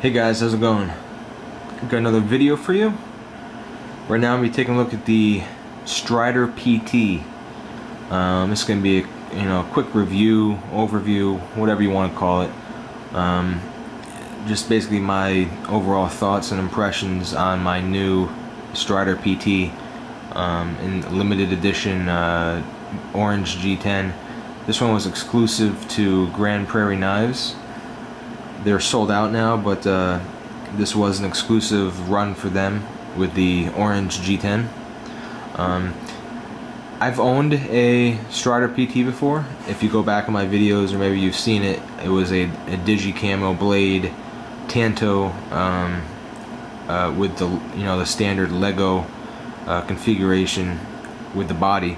Hey guys, how's it going? Got another video for you. Right now I'm going to be taking a look at the Strider PT. Um, this is going to be a you know, a quick review, overview, whatever you want to call it. Um, just basically my overall thoughts and impressions on my new Strider PT um, in limited edition uh, orange G10. This one was exclusive to Grand Prairie Knives they're sold out now, but uh, this was an exclusive run for them with the orange G10. Um, I've owned a Strider PT before. If you go back in my videos, or maybe you've seen it, it was a, a Digi Camo blade Tanto um, uh, with the you know the standard Lego uh, configuration with the body.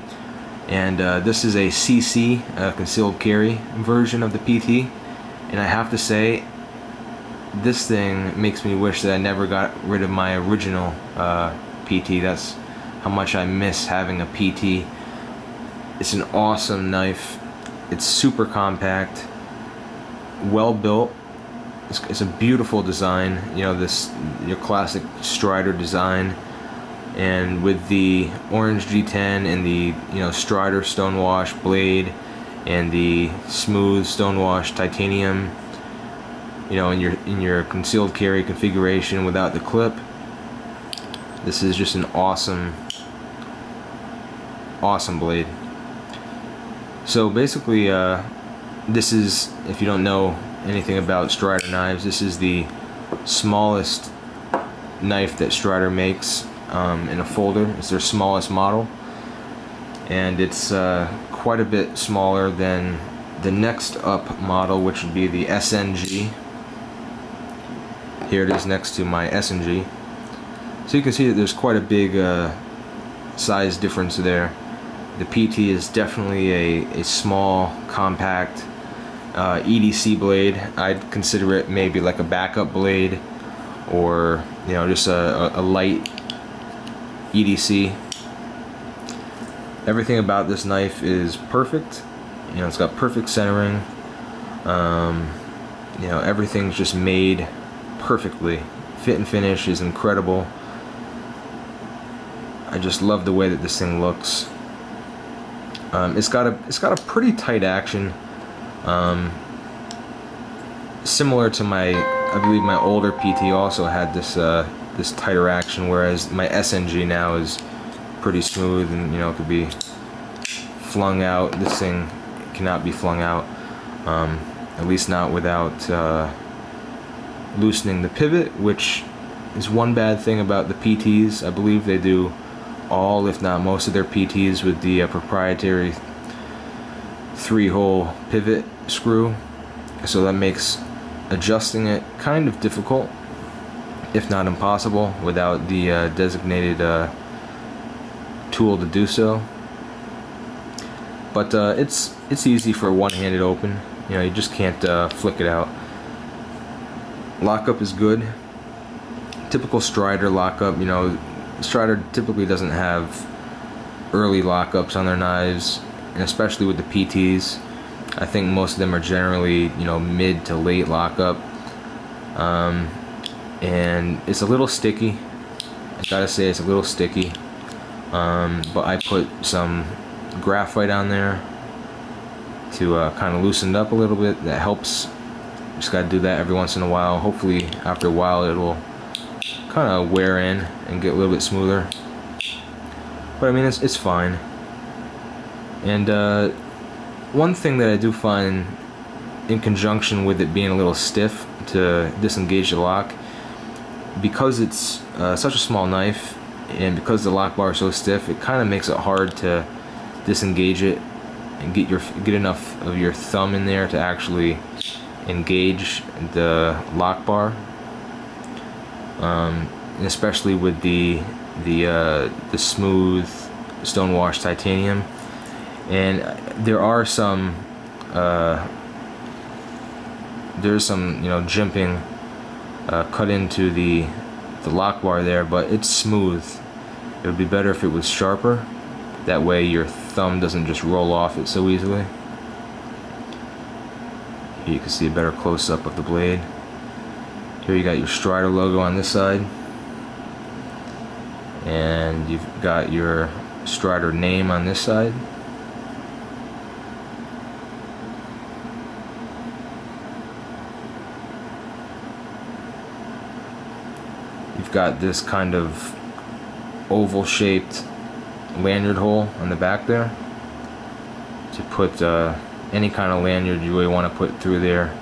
And uh, this is a CC, concealed carry version of the PT. And I have to say, this thing makes me wish that I never got rid of my original uh, PT. That's how much I miss having a PT. It's an awesome knife. It's super compact, well built. It's, it's a beautiful design. You know this your classic Strider design, and with the orange G10 and the you know Strider stonewash blade, and the smooth stonewash titanium you know in your in your concealed carry configuration without the clip. This is just an awesome awesome blade. So basically uh, this is if you don't know anything about Strider knives this is the smallest knife that Strider makes um, in a folder. It's their smallest model. And it's uh, quite a bit smaller than the next up model which would be the SNG here it is next to my SNG. So you can see that there's quite a big uh, size difference there. The PT is definitely a, a small, compact uh, EDC blade. I'd consider it maybe like a backup blade or you know just a, a, a light EDC. Everything about this knife is perfect. You know, it's got perfect centering. Um, you know, everything's just made perfectly. Fit and finish is incredible. I just love the way that this thing looks. Um, it's got a it's got a pretty tight action, um, similar to my I believe my older PT also had this uh, this tighter action, whereas my SNG now is pretty smooth and you know could be flung out. This thing cannot be flung out, um, at least not without. Uh, loosening the pivot, which is one bad thing about the PTs. I believe they do all, if not most of their PTs with the uh, proprietary three-hole pivot screw. So that makes adjusting it kind of difficult, if not impossible, without the uh, designated uh, tool to do so. But uh, it's it's easy for a one-handed open. You know, you just can't uh, flick it out. Lockup is good. Typical Strider lockup, you know, Strider typically doesn't have early lockups on their knives, and especially with the PTs. I think most of them are generally, you know, mid to late lockup. Um, and it's a little sticky. I gotta say, it's a little sticky. Um, but I put some graphite on there to uh, kind of loosen it up a little bit. That helps just gotta do that every once in a while. Hopefully after a while it'll kind of wear in and get a little bit smoother. But I mean, it's, it's fine. And uh, one thing that I do find in conjunction with it being a little stiff to disengage the lock, because it's uh, such a small knife and because the lock bar is so stiff, it kind of makes it hard to disengage it and get your get enough of your thumb in there to actually engage the lock bar um, especially with the the uh, the smooth stonewash titanium. And there are some uh, there's some you know jimping uh, cut into the the lock bar there but it's smooth. It would be better if it was sharper. That way your thumb doesn't just roll off it so easily you can see a better close-up of the blade. Here you got your Strider logo on this side. And you've got your Strider name on this side. You've got this kind of oval shaped lanyard hole on the back there to put uh, any kind of lanyard you really want to put through there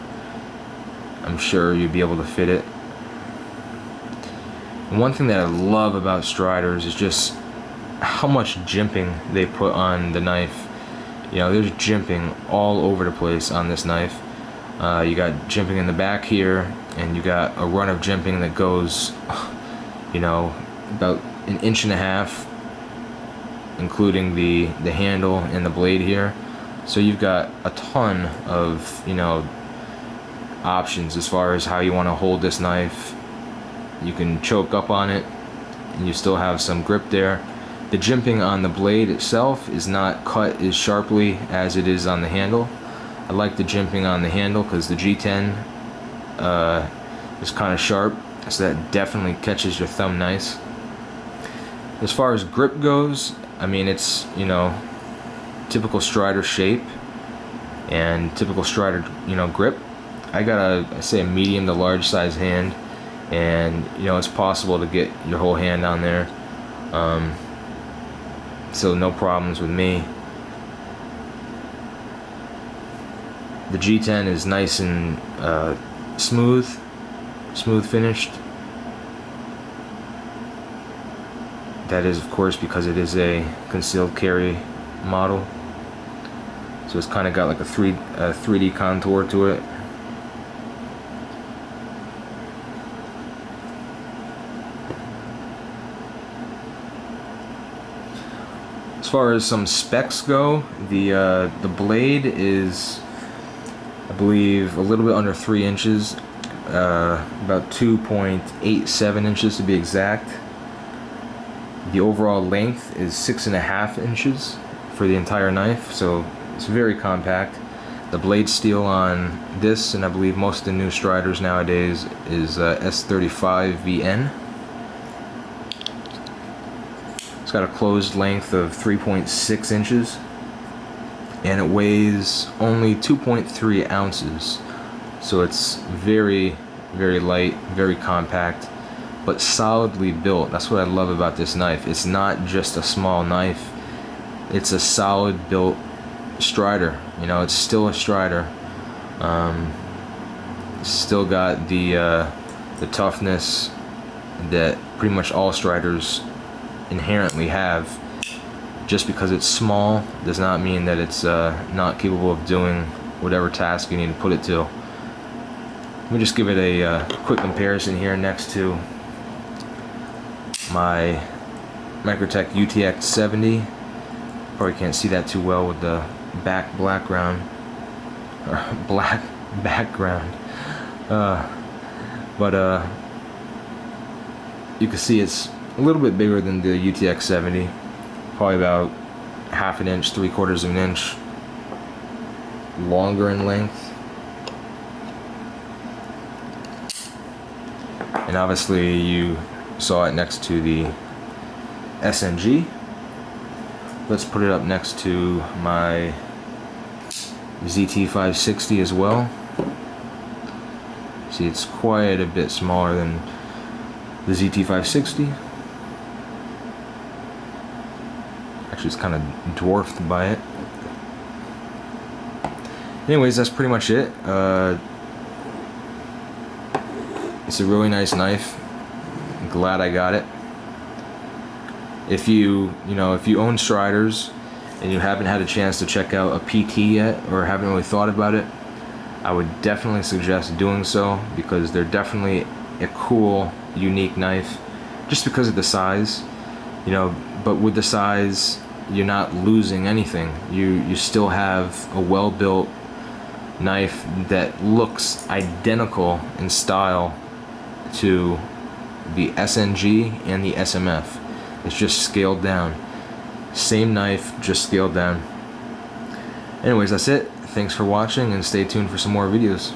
I'm sure you'd be able to fit it. One thing that I love about Striders is just how much jimping they put on the knife. You know there's jimping all over the place on this knife. Uh, you got jimping in the back here and you got a run of jimping that goes you know about an inch and a half including the the handle and the blade here so you've got a ton of you know options as far as how you want to hold this knife. You can choke up on it and you still have some grip there. The jimping on the blade itself is not cut as sharply as it is on the handle. I like the jimping on the handle because the G10 uh, is kind of sharp so that definitely catches your thumb nice. As far as grip goes I mean, it's, you know, typical Strider shape and typical Strider, you know, grip. I got a, I say a medium to large size hand and, you know, it's possible to get your whole hand on there. Um, so no problems with me. The G10 is nice and uh, smooth, smooth finished. That is, of course, because it is a concealed carry model. So it's kind of got like a 3 a 3D contour to it. As far as some specs go, the uh, the blade is, I believe, a little bit under three inches, uh, about 2.87 inches to be exact. The overall length is six and a half inches for the entire knife, so it's very compact. The blade steel on this, and I believe most of the new Striders nowadays, is uh, S35VN. It's got a closed length of 3.6 inches, and it weighs only 2.3 ounces. So it's very, very light, very compact but solidly built. That's what I love about this knife. It's not just a small knife. It's a solid built strider. You know, it's still a strider. Um, still got the uh, the toughness that pretty much all striders inherently have. Just because it's small does not mean that it's uh, not capable of doing whatever task you need to put it to. Let me just give it a uh, quick comparison here next to my Microtech UTX 70. Probably can't see that too well with the back background or black background. Uh, but uh, you can see it's a little bit bigger than the UTX 70. Probably about half an inch, three quarters of an inch longer in length. And obviously you saw it next to the SNG. Let's put it up next to my ZT560 as well. See, it's quite a bit smaller than the ZT560. Actually, it's kind of dwarfed by it. Anyways, that's pretty much it. Uh, it's a really nice knife glad I got it. If you, you know, if you own Striders and you haven't had a chance to check out a PT yet or haven't really thought about it, I would definitely suggest doing so because they're definitely a cool, unique knife just because of the size, you know, but with the size, you're not losing anything. You you still have a well-built knife that looks identical in style to the SNG and the SMF. It's just scaled down. Same knife, just scaled down. Anyways, that's it. Thanks for watching and stay tuned for some more videos.